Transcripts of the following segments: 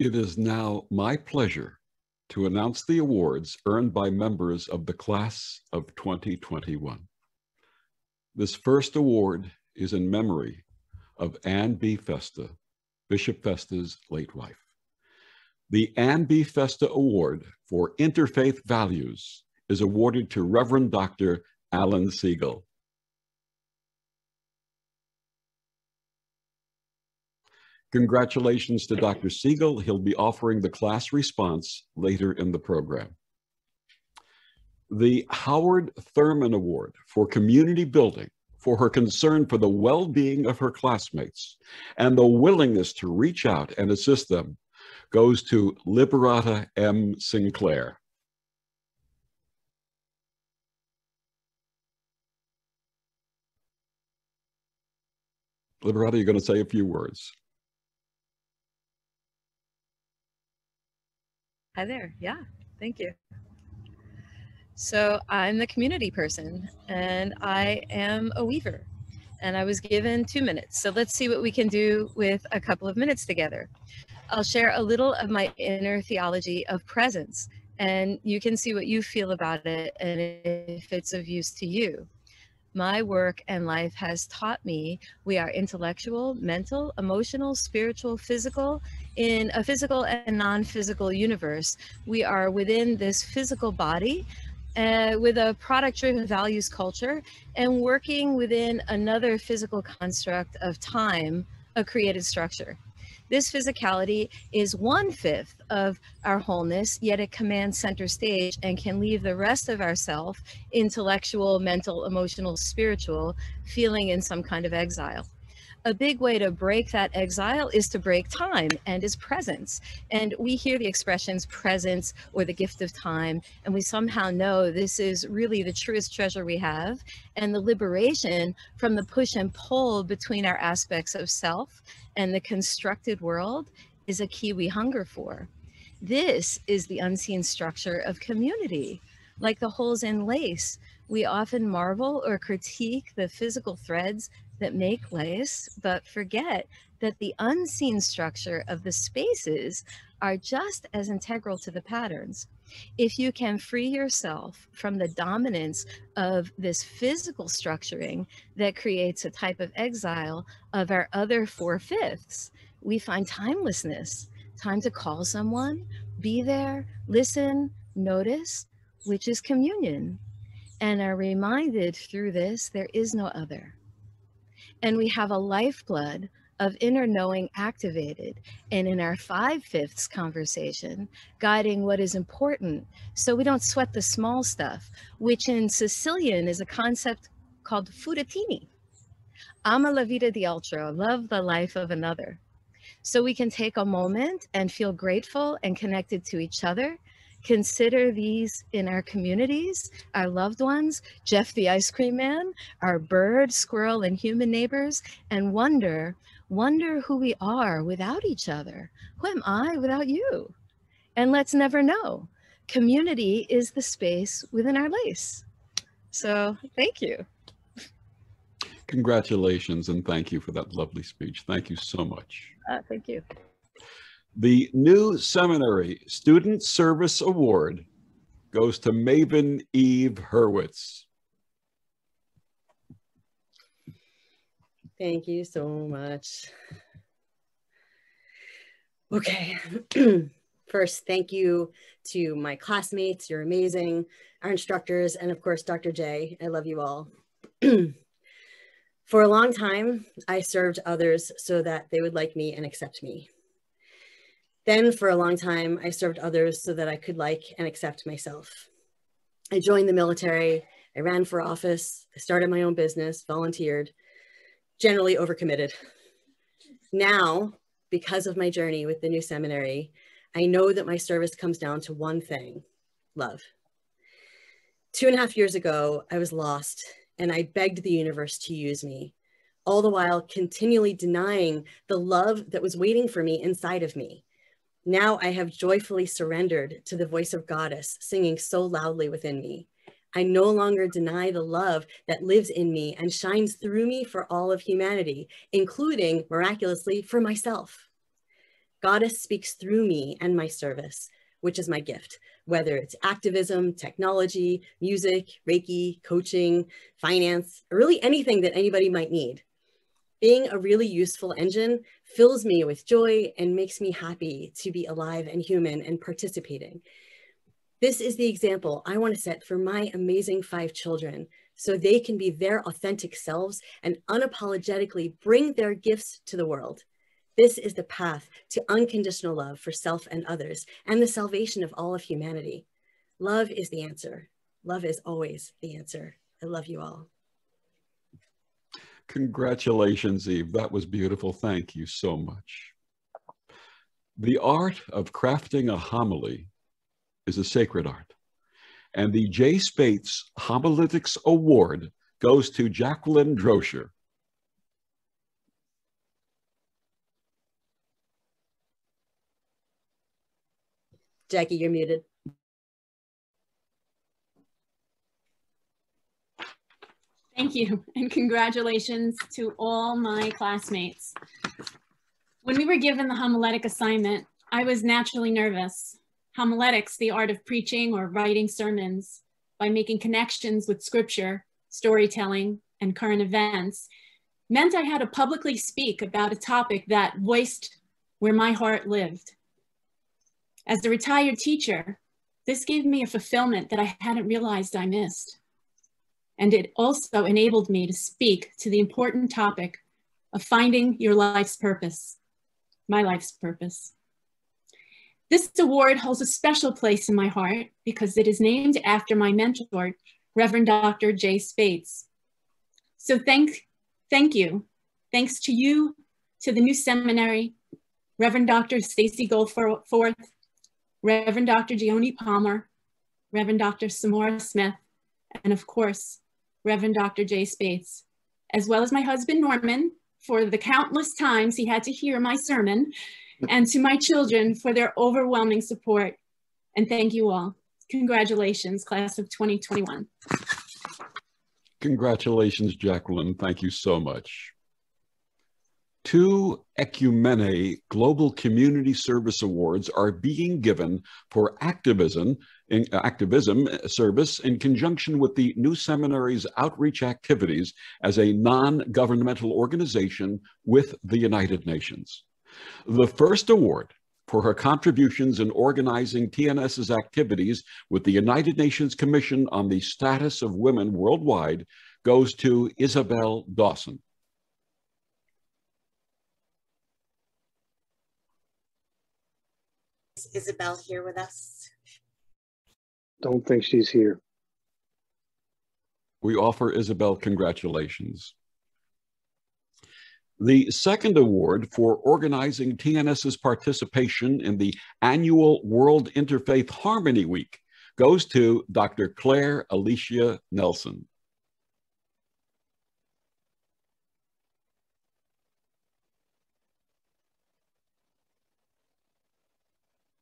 It is now my pleasure to announce the awards earned by members of the class of 2021. This first award is in memory of Anne B. Festa, Bishop Festa's late wife. The Anne B. Festa Award for Interfaith Values is awarded to Reverend Dr. Alan Siegel. Congratulations to Dr. Siegel. He'll be offering the class response later in the program. The Howard Thurman Award for Community Building for her concern for the well-being of her classmates and the willingness to reach out and assist them goes to Liberata M. Sinclair. Liberata, you're going to say a few words. Hi there. Yeah, thank you. So I'm the community person and I am a weaver and I was given two minutes. So let's see what we can do with a couple of minutes together. I'll share a little of my inner theology of presence and you can see what you feel about it and if it's of use to you my work and life has taught me we are intellectual, mental, emotional, spiritual, physical. In a physical and non physical universe, we are within this physical body. Uh, with a product driven values culture and working within another physical construct of time, a created structure. This physicality is one fifth of our wholeness, yet it commands center stage and can leave the rest of ourself, intellectual, mental, emotional, spiritual, feeling in some kind of exile a big way to break that exile is to break time and its presence. And we hear the expressions presence or the gift of time, and we somehow know this is really the truest treasure we have. And the liberation from the push and pull between our aspects of self and the constructed world is a key we hunger for. This is the unseen structure of community. Like the holes in lace, we often marvel or critique the physical threads that make lace, but forget that the unseen structure of the spaces are just as integral to the patterns. If you can free yourself from the dominance of this physical structuring that creates a type of exile of our other four fifths, we find timelessness, time to call someone, be there, listen, notice, which is communion. And are reminded through this there is no other and we have a lifeblood of inner knowing activated. And in our five fifths conversation guiding what is important so we don't sweat the small stuff which in sicilian is a concept called footatini ama la vita di altro love the life of another. So we can take a moment and feel grateful and connected to each other consider these in our communities, our loved ones, Jeff the ice cream man, our bird, squirrel, and human neighbors, and wonder, wonder who we are without each other. Who am I without you? And let's never know. Community is the space within our lace. So thank you. Congratulations and thank you for that lovely speech. Thank you so much. Uh, thank you. The new seminary Student Service Award goes to Maven Eve Hurwitz. Thank you so much. Okay. First, thank you to my classmates. You're amazing. Our instructors, and of course, Dr. J. I love you all. For a long time, I served others so that they would like me and accept me. Then for a long time, I served others so that I could like and accept myself. I joined the military, I ran for office, I started my own business, volunteered, generally overcommitted. Now, because of my journey with the new seminary, I know that my service comes down to one thing, love. Two and a half years ago, I was lost and I begged the universe to use me, all the while continually denying the love that was waiting for me inside of me. Now I have joyfully surrendered to the voice of goddess singing so loudly within me. I no longer deny the love that lives in me and shines through me for all of humanity, including miraculously for myself. Goddess speaks through me and my service, which is my gift, whether it's activism, technology, music, Reiki, coaching, finance, or really anything that anybody might need. Being a really useful engine fills me with joy and makes me happy to be alive and human and participating. This is the example I want to set for my amazing five children so they can be their authentic selves and unapologetically bring their gifts to the world. This is the path to unconditional love for self and others and the salvation of all of humanity. Love is the answer. Love is always the answer. I love you all. Congratulations, Eve. That was beautiful. Thank you so much. The art of crafting a homily is a sacred art. And the J. Spates Homiletics Award goes to Jacqueline Droscher. Jackie, you're muted. Thank you, and congratulations to all my classmates. When we were given the homiletic assignment, I was naturally nervous. Homiletics, the art of preaching or writing sermons by making connections with scripture, storytelling, and current events, meant I had to publicly speak about a topic that voiced where my heart lived. As a retired teacher, this gave me a fulfillment that I hadn't realized I missed. And it also enabled me to speak to the important topic of finding your life's purpose, my life's purpose. This award holds a special place in my heart because it is named after my mentor, Reverend Dr. Jay Spates. So thank, thank you. Thanks to you, to the new seminary, Reverend Dr. Stacy Goldforth, Reverend Dr. Gioni Palmer, Reverend Dr. Samora Smith, and of course, Reverend Dr. J. Spates, as well as my husband Norman for the countless times he had to hear my sermon, and to my children for their overwhelming support. And thank you all. Congratulations, class of 2021. Congratulations, Jacqueline. Thank you so much two Ecumene Global Community Service Awards are being given for activism in uh, activism uh, service in conjunction with the new seminary's outreach activities as a non-governmental organization with the United Nations. The first award for her contributions in organizing TNS's activities with the United Nations Commission on the Status of Women Worldwide goes to Isabel Dawson. Isabel here with us? Don't think she's here. We offer Isabel congratulations. The second award for organizing TNS's participation in the annual World Interfaith Harmony Week goes to Dr. Claire Alicia Nelson.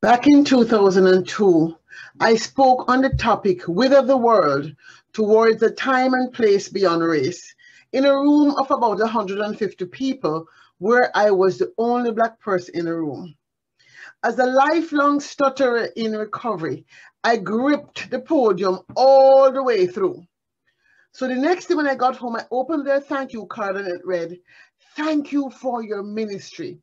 Back in 2002, I spoke on the topic Whither the World Towards a Time and Place Beyond Race in a room of about 150 people where I was the only Black person in the room. As a lifelong stutterer in recovery, I gripped the podium all the way through. So the next day when I got home, I opened their thank you card and it read, Thank you for your ministry.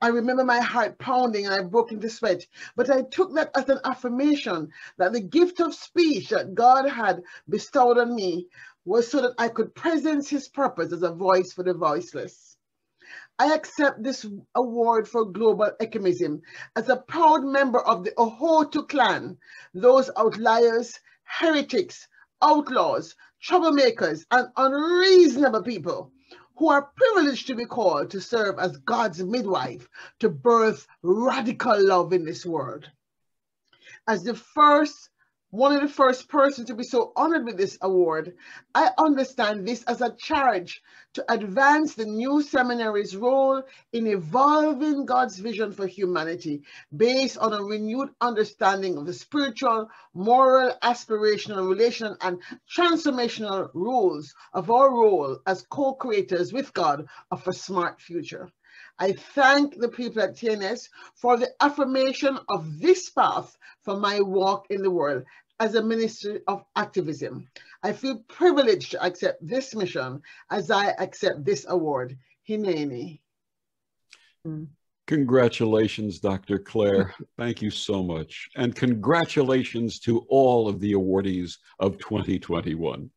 I remember my heart pounding and I broke into sweat. But I took that as an affirmation that the gift of speech that God had bestowed on me was so that I could presence his purpose as a voice for the voiceless. I accept this award for global ecumenism as a proud member of the Ohotu clan, those outliers, heretics, outlaws, troublemakers, and unreasonable people who are privileged to be called to serve as God's midwife to birth radical love in this world. As the first one of the first persons to be so honored with this award, I understand this as a charge to advance the new seminary's role in evolving God's vision for humanity based on a renewed understanding of the spiritual, moral, aspirational, relational, and transformational rules of our role as co-creators with God of a smart future. I thank the people at TNS for the affirmation of this path for my walk in the world as a ministry of activism. I feel privileged to accept this mission as I accept this award. Hineni. Congratulations, Dr. Claire. Thank you so much. And congratulations to all of the awardees of 2021.